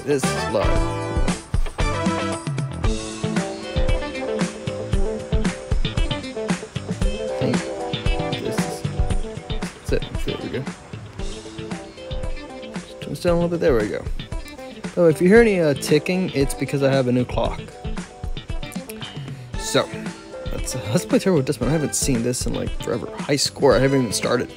Alright, this is live. Down a little bit. There we go. So if you hear any uh, ticking, it's because I have a new clock. So let's uh, let's play Turbo Dismount. I haven't seen this in like forever. High score. I haven't even started.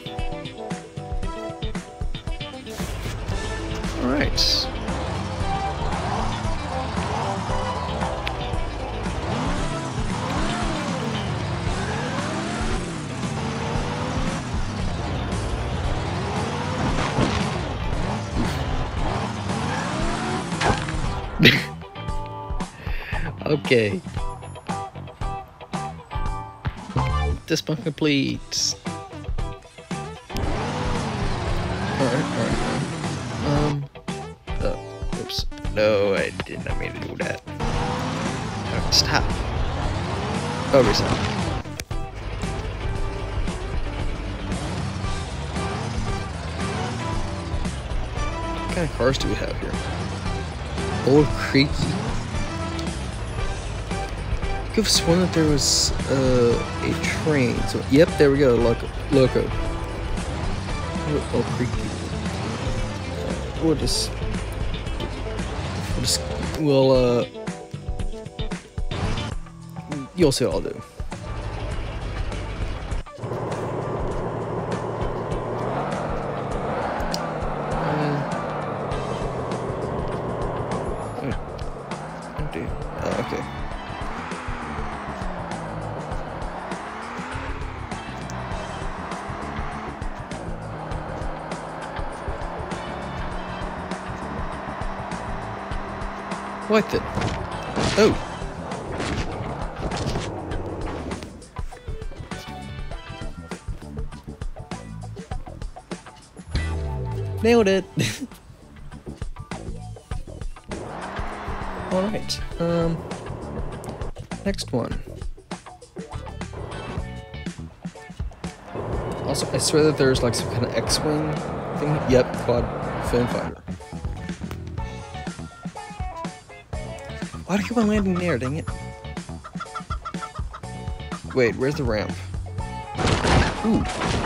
This please. Alright, alright. Um. Oh, oops. No, I did not mean to do that. Oh, stop. Oh, reset. What kind of cars do we have here? Old Creaky. Could have sworn that there was uh, a train. So, yep, there we go. Loco. Loco. Old Creaky. We'll just. We'll just. We'll, uh. You'll see what I'll do. Next one. Also, I swear that there's like some kind of X-wing thing. Yep, quad fin fighter. Why do I keep on landing there? Dang it! Wait, where's the ramp? Ooh.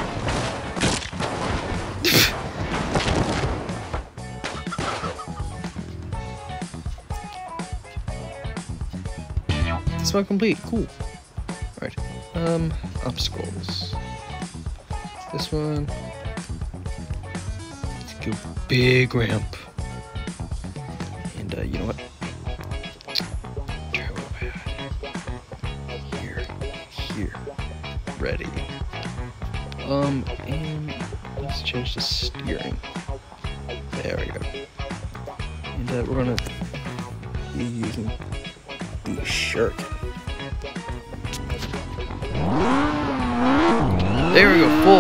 One complete. Cool. Alright. Um, obstacles. This one. Let's go big ramp. And, uh, you know what? Here. Here. Ready. Um, and let's change the steering.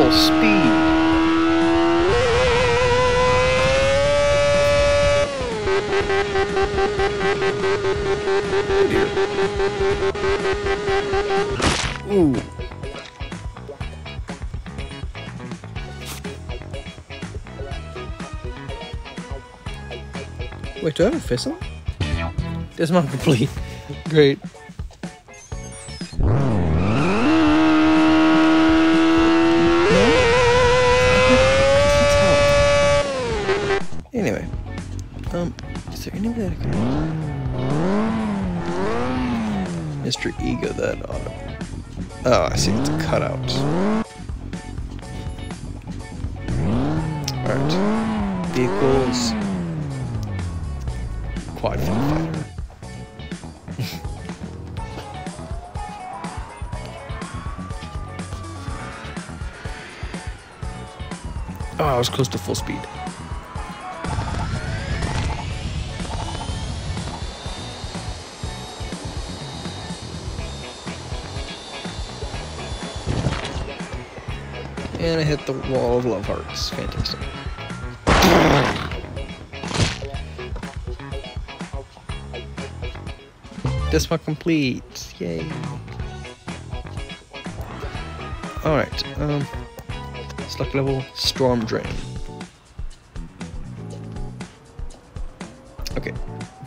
Full speed. Ooh. Wait, do I have a? This not complete. Great. Mr. Ego that auto? Oh, I see. It's a cutout. All right, vehicles. Quad fighter. Oh, I was close to full speed. And I hit the wall of love hearts. Fantastic. This one complete. Yay. Alright, um select level storm drain. Okay.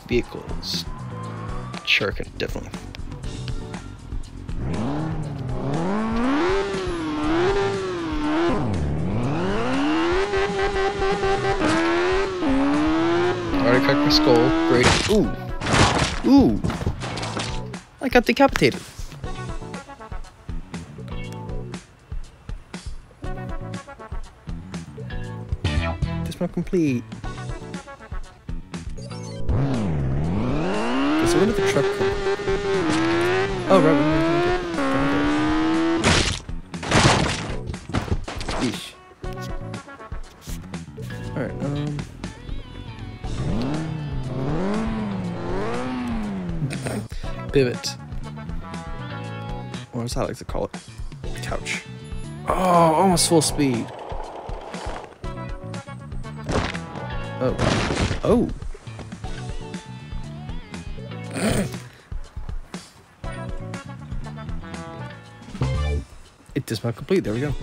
vehicles. Sure, can definitely. Ooh. Ooh. I got decapitated. Dismount complete. So where did the truck come? Oh, right. Pivot. Or as I like to call it. Couch. Oh, almost full speed. Oh. Oh. it does not complete. There we go.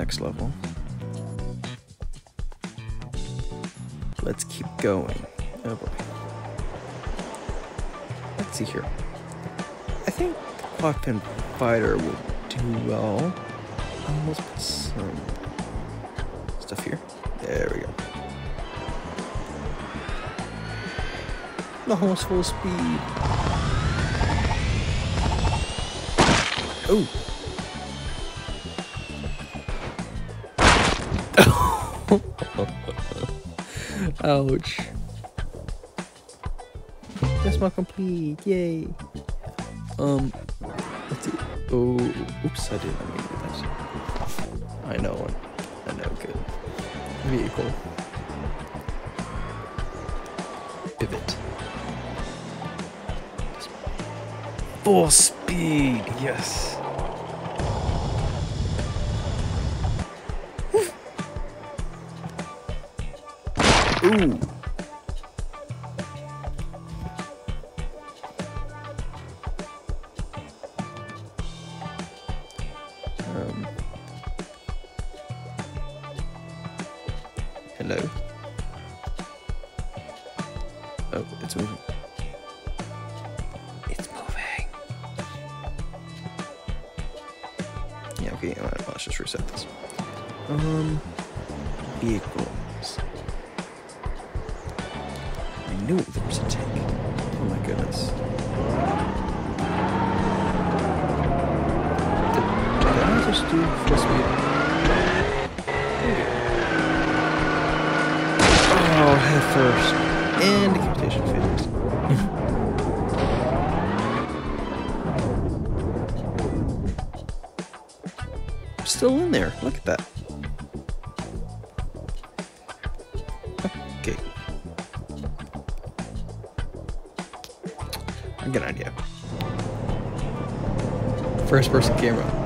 Next level. Let's keep going. Oh boy. Let's see here. I think the quad fin fighter will do well. Um, let's put some stuff here. There we go. Almost full speed. Oh. Ouch. That's my complete. Yay. Um, let's see. Oh, oops, I didn't mean to do. I know one. I know, good. Vehicle. Pivot. Full speed, yes. Ooh. Still in there. Look at that. Okay. I got an idea. First person camera.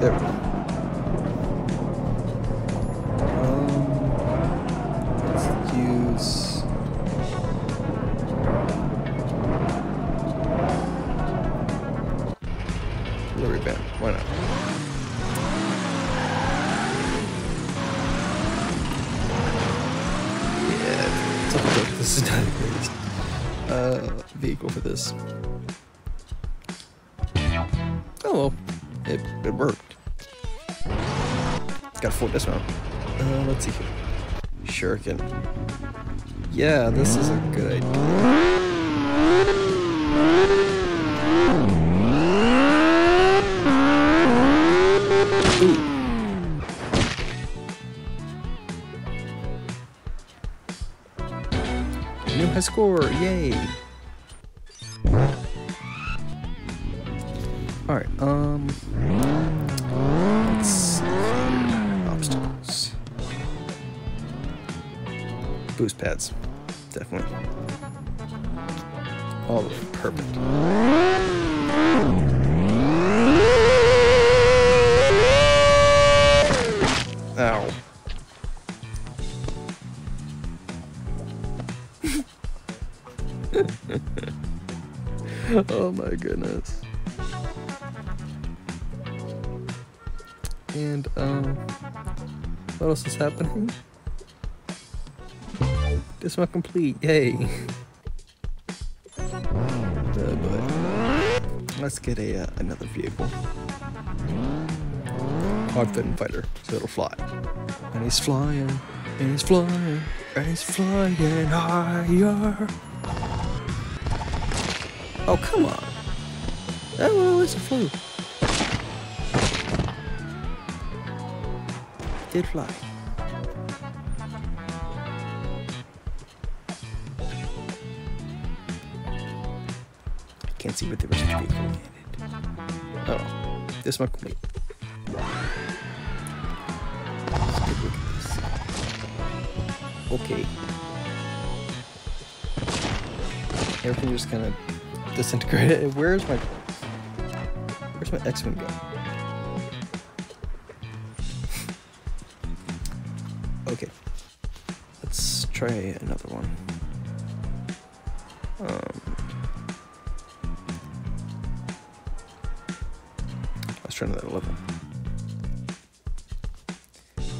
There Yeah, this is a good idea. Perfect. Ow. oh my goodness. And um what else is happening? This one complete, yay. Let's get a uh, another vehicle. Quad fin fighter, so it'll fly. And he's flying, and he's flying, and he's flying higher. Oh, come on. That one was a flew. Did fly. Can't see what the rest of the vehicle landed. Oh, this one this. Okay. Everything just kind of disintegrated. Where's my Where's my X-Men go? okay. Let's try another one.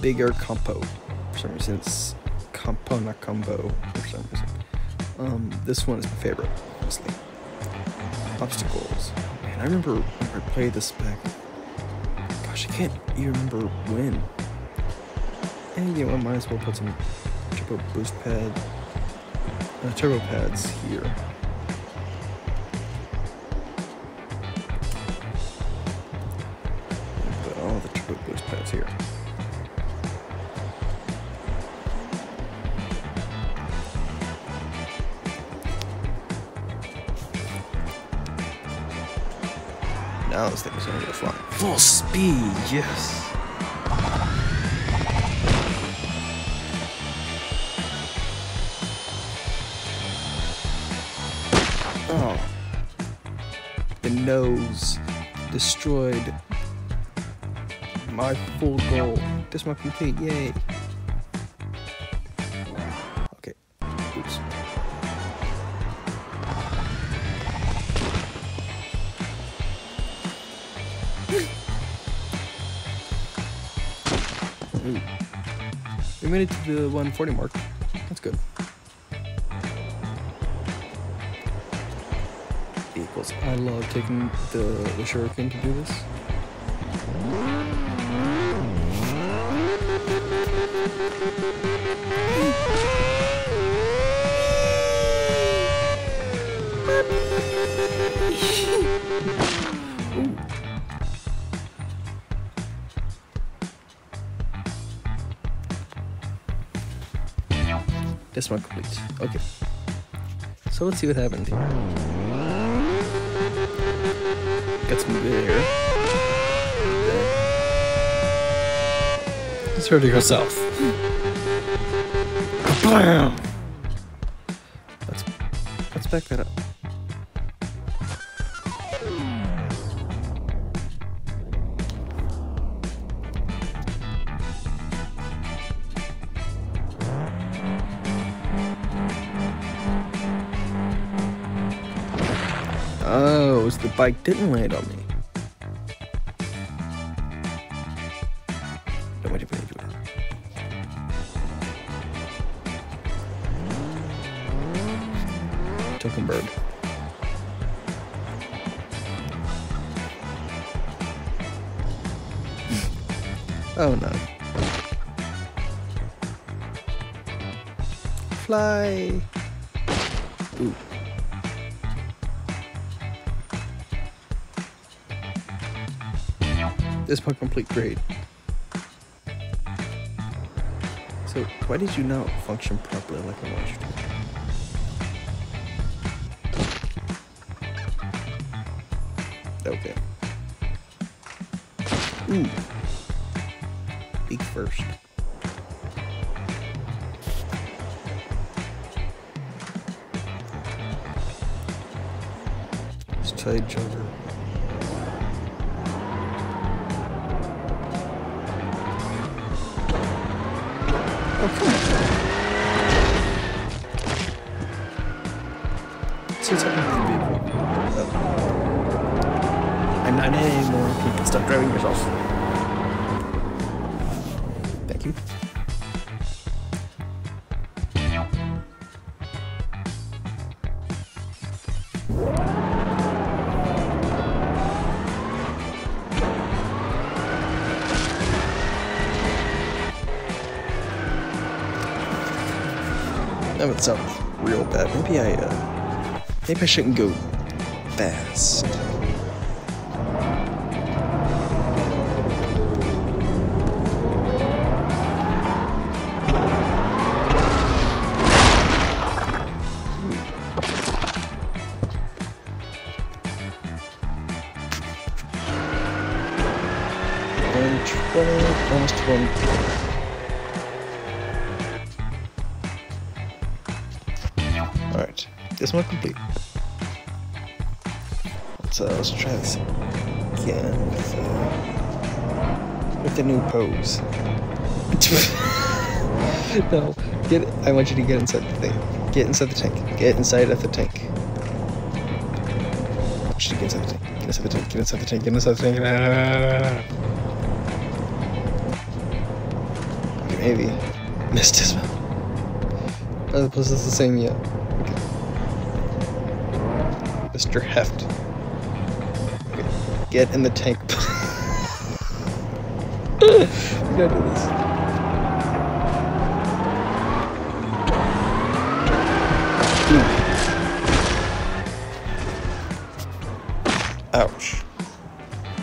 Bigger compo. For some reason, it's compo, not combo. For some reason. Um, this one is my favorite, honestly. Obstacles. Man, I remember when I played this back. Gosh, I can't even remember when. And you know, I might as well put some turbo boost pad, uh, turbo pads here. Yes. Oh. The nose destroyed my full goal. This my complete, yay. We made it to the 140 mark. That's good. Vehicles. I love taking the, the Shuriken to do this. This one complete. Okay. So let's see what happened here. Got some good air. Let's hurt yourself. Bam! Bike didn't land on me. Complete grade. So why did you not function properly like I watched? Okay. Ooh. Beak first. Let's try jumper. Since I'm not I'm not in anymore. You stop driving yourself. Would real bad. Maybe I, uh, maybe I shouldn't go fast. This one complete. Let's, uh, let's try this again with, uh, with the new pose. no, get. I want you to get inside the thing. Get inside the tank. Get inside of the tank. I get inside the tank. Get inside the tank. Get inside the tank. Get inside the tank. Maybe missed his mouth. The place is the same yet. Mr. Heft. Get in the tank. we gotta do this. Ouch.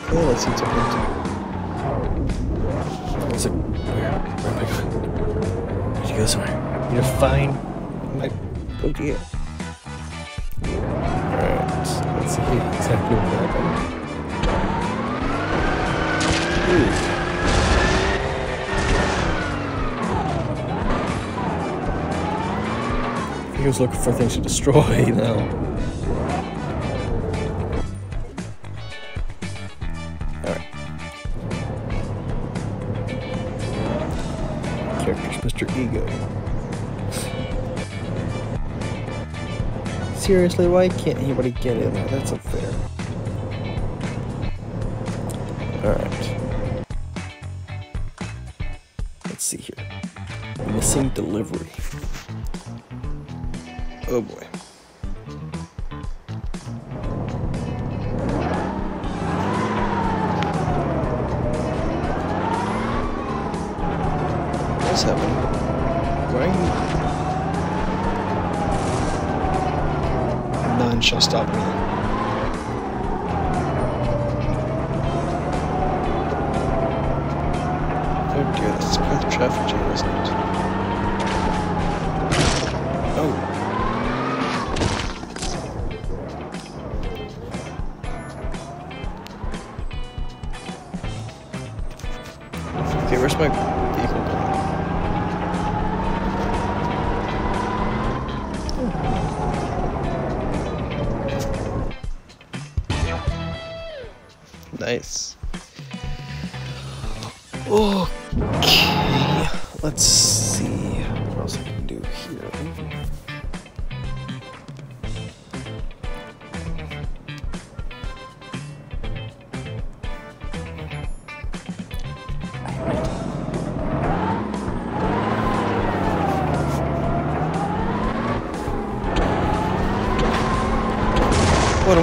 Oh, okay, let's see what's up here. It's like, where, where am I going? Did you go somewhere? You're oh dear. Alright, let's exactly what. He was looking for things to destroy now. Alright. Characters, Mr. Ego. Seriously, why can't anybody get in there? That's unfair. Stop me. Oh dear, this is quite the traffic jam, isn't it?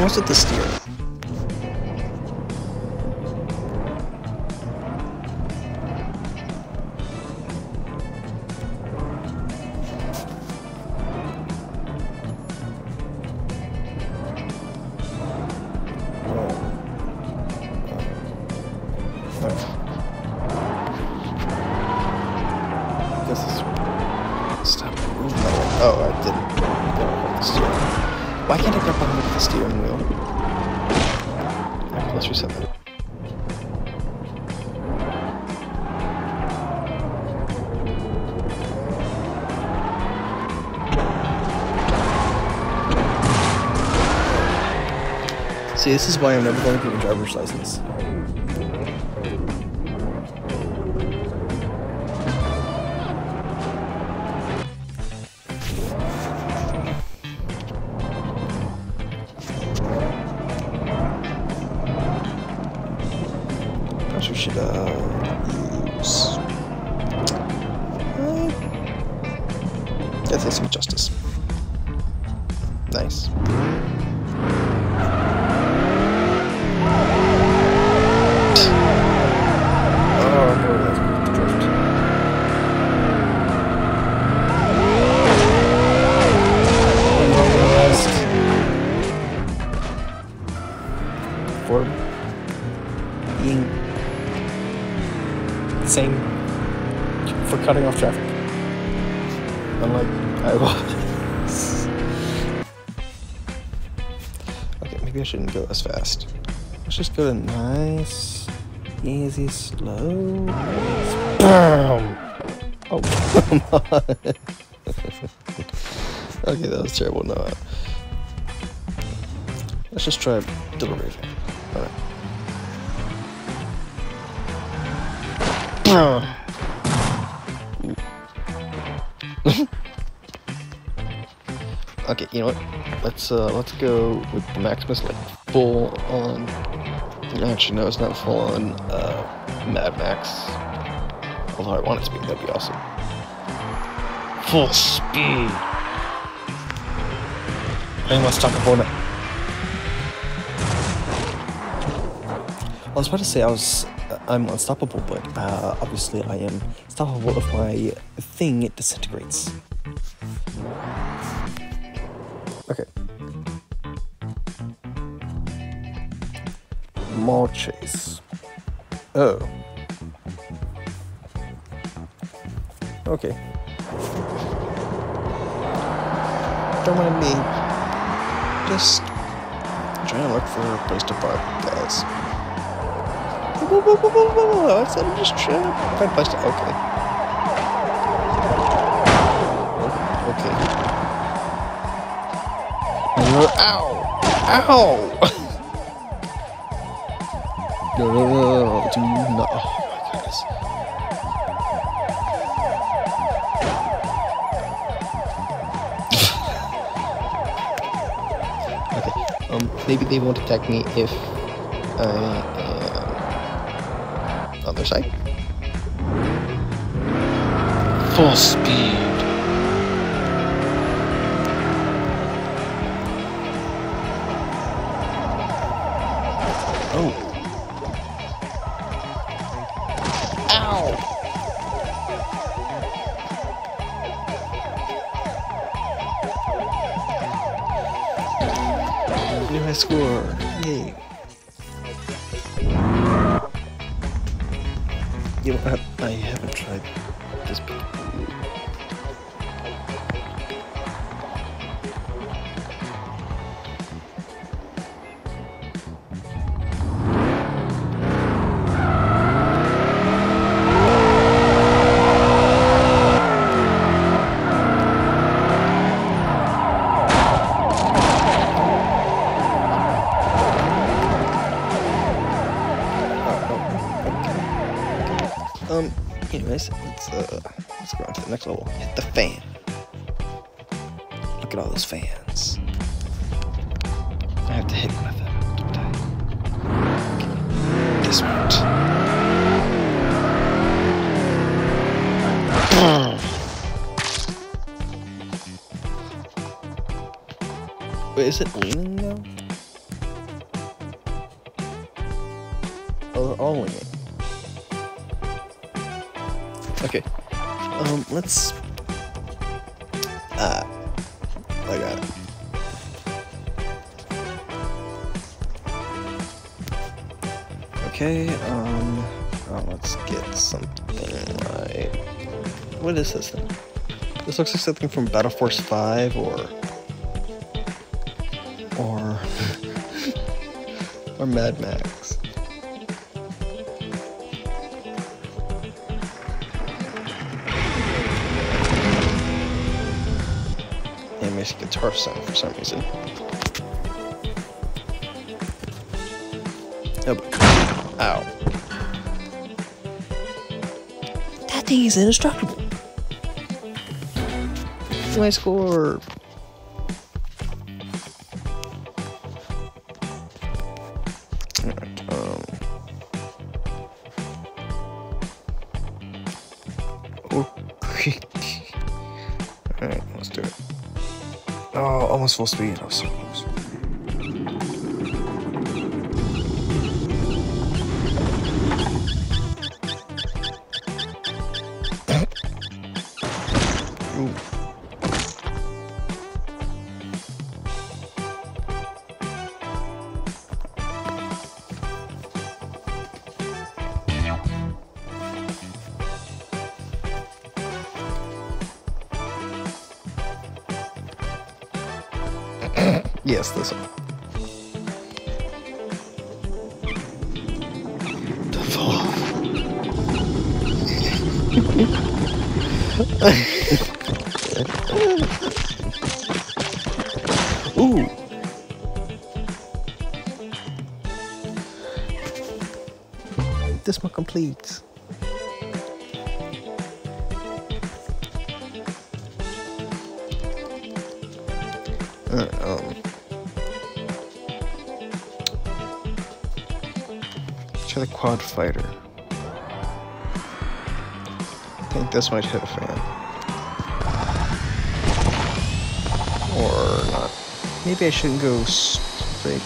What, what's with the See, this is why I'm never going to get a driver's license. Let's just go to nice, easy, slow. Bam! Oh, come on. okay, that was terrible. No. Let's just try delivery. Alright. okay, you know what? Let's uh let's go with the Maximus like full on actually no it's not full on uh Mad Max. Although I want it to be, that'd be awesome. Full speed. I must stop before that. I was about to say I was I'm unstoppable, but uh, obviously I am stoppable if my thing it disintegrates. Okay. Mall chase. Oh. Okay. Don't mind me. Just trying to look for a place to park, guys. I said I'm just trying to find a place to. Okay. Okay. Ow! Ow! Do not. Oh my goodness. okay. Um, maybe they won't attack me if I am on their side. Full speed. Oh. Next level. Oh, hit the fan. Look at all those fans. I have to hit one of them, don't I? Okay. This one. Wait, is it leaning now? Oh, they're all leaning. Okay. Um, let's. Ah. I got it. Okay, um. Oh, let's get something right. What is this thing? This looks like something from Battle Force 5 or... Or... or Mad Max. Makes sound for some reason. Oh, ow. That thing is indestructible. My score. Alright, um. Creak. Alright, let's do it. Oh, almost full speed. I was so close. Try the quad fighter. I think this might hit a fan. Or not. Maybe I shouldn't go straight.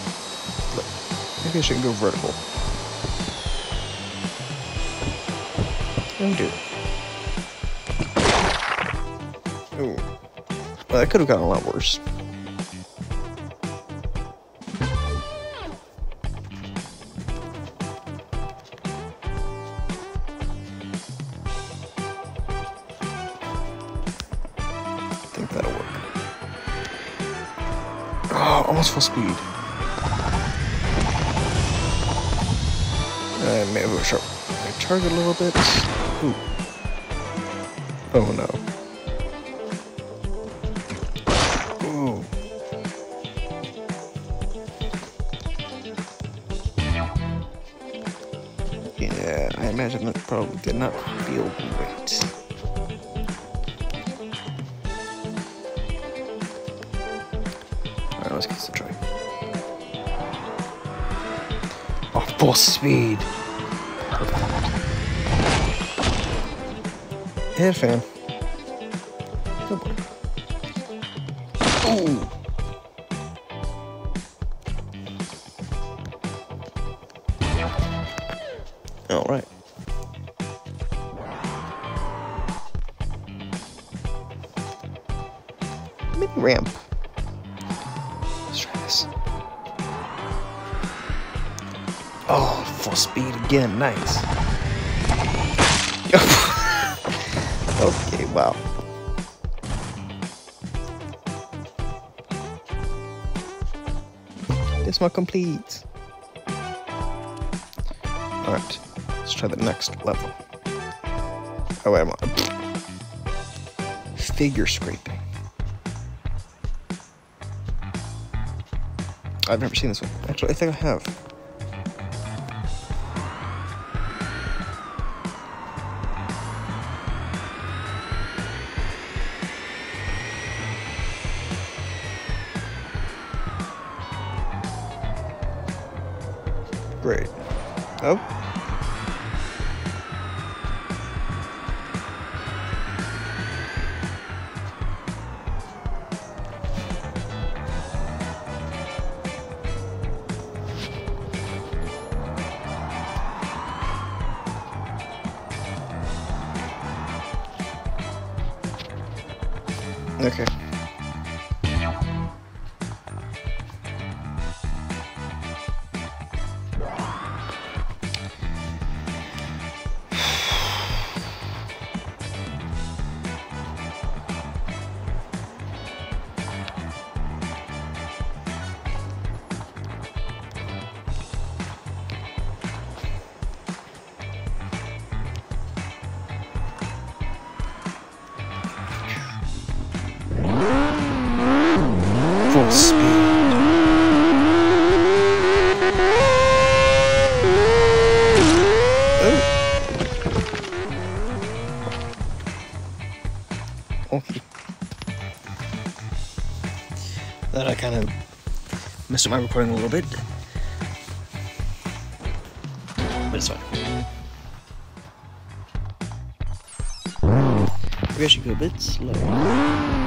Maybe I shouldn't go vertical. Oh, dude. Well, that could have gotten a lot worse. Target a little bit. Ooh. Oh no. Ooh. Yeah, I imagine that probably did not feel great. Alright, let's get some try. Oh, full speed. Hit fan. One complete. Alright, let's try the next level. Oh, wait, I'm on. Figure scraping. I've never seen this one. Actually, I think I have. Great. Oh. Kind of messed up my recording a little bit. But it's fine. I should go a bit slower.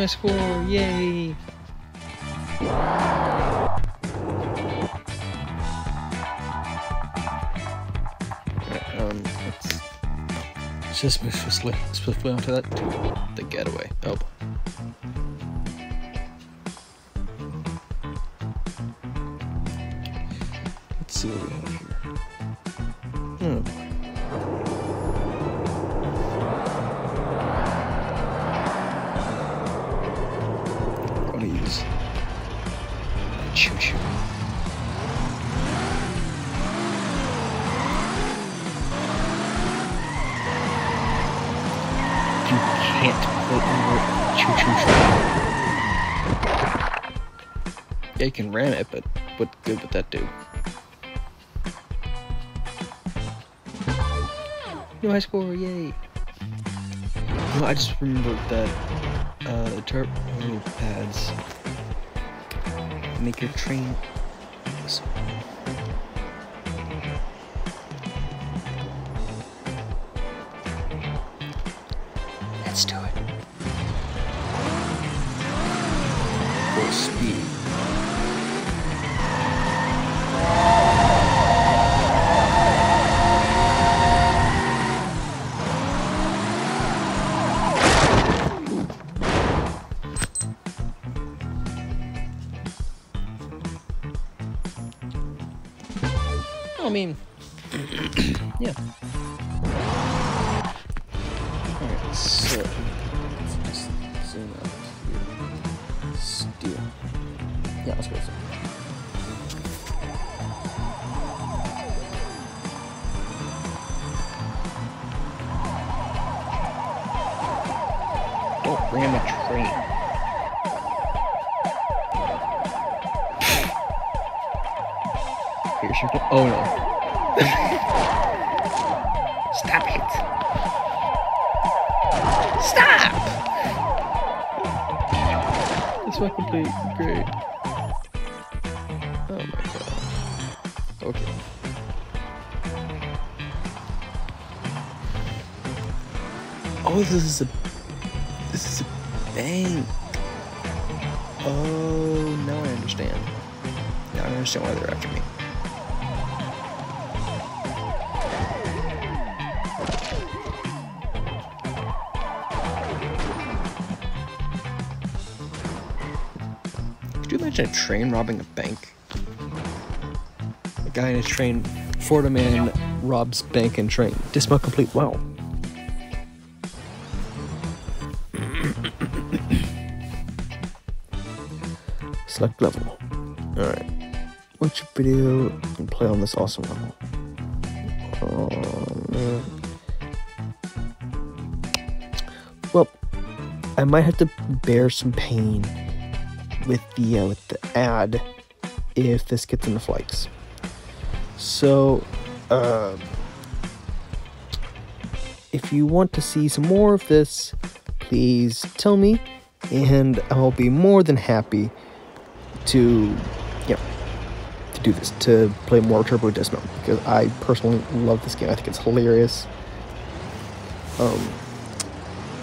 Nice score! Yay! Um, let's, just move swiftly, swiftly onto that the getaway. Oh. Let's see what we have here. Can ram it, but what good would that do? New high score, yay! No, I just remembered that uh, the turbo pads make your train. Let's do it. Full speed. Oh, this is a. This is a bank. Oh, now I understand. Now I understand why they're after me. Could you imagine a train robbing a bank? A guy in a train, Florida man robs bank and train. Dismount complete. Wow. Select level. Alright. Which video and play on this awesome level? Um, well, I might have to bear some pain with the uh, with the ad if this gets into flights. So, uh, if you want to see some more of this, please tell me, and I'll be more than happy to, know, to do this to play more Turbo Dismount because I personally love this game. I think it's hilarious. Um,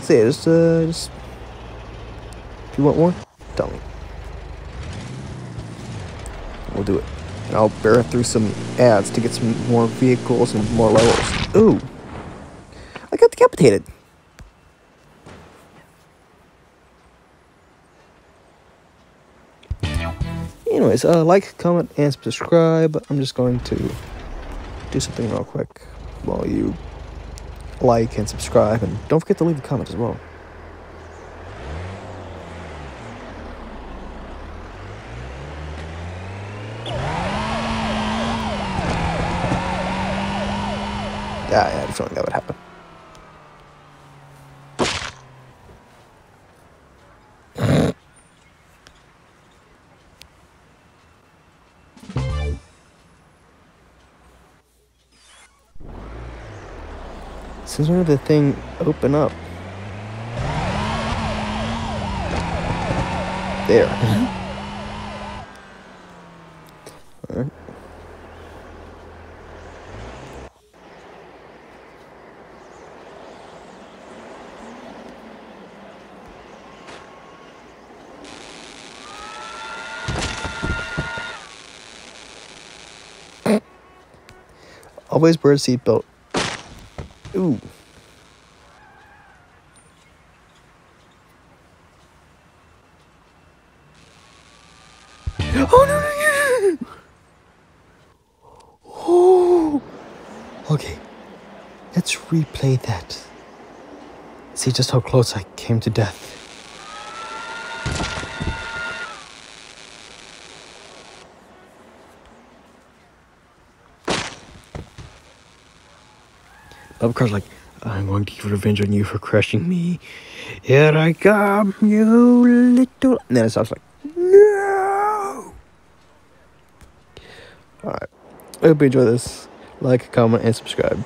so yeah, just uh, just if you want more, tell me. We'll do it. And I'll bear through some ads to get some more vehicles and more levels. Ooh. I got decapitated. Anyways, uh, like, comment, and subscribe. I'm just going to do something real quick while you like and subscribe, and don't forget to leave a comment as well. Yeah, I had a feeling that would happen. Did the thing open up? There. Alright. Always wear a seatbelt. Ooh. Oh no no no! Oh. Okay. Let's replay that. See just how close I came to death. Bubba like, I'm going to get revenge on you for crushing me. Here I come, you little. And then it sounds like, no. Alright. I hope you enjoy this. Like, comment, and subscribe.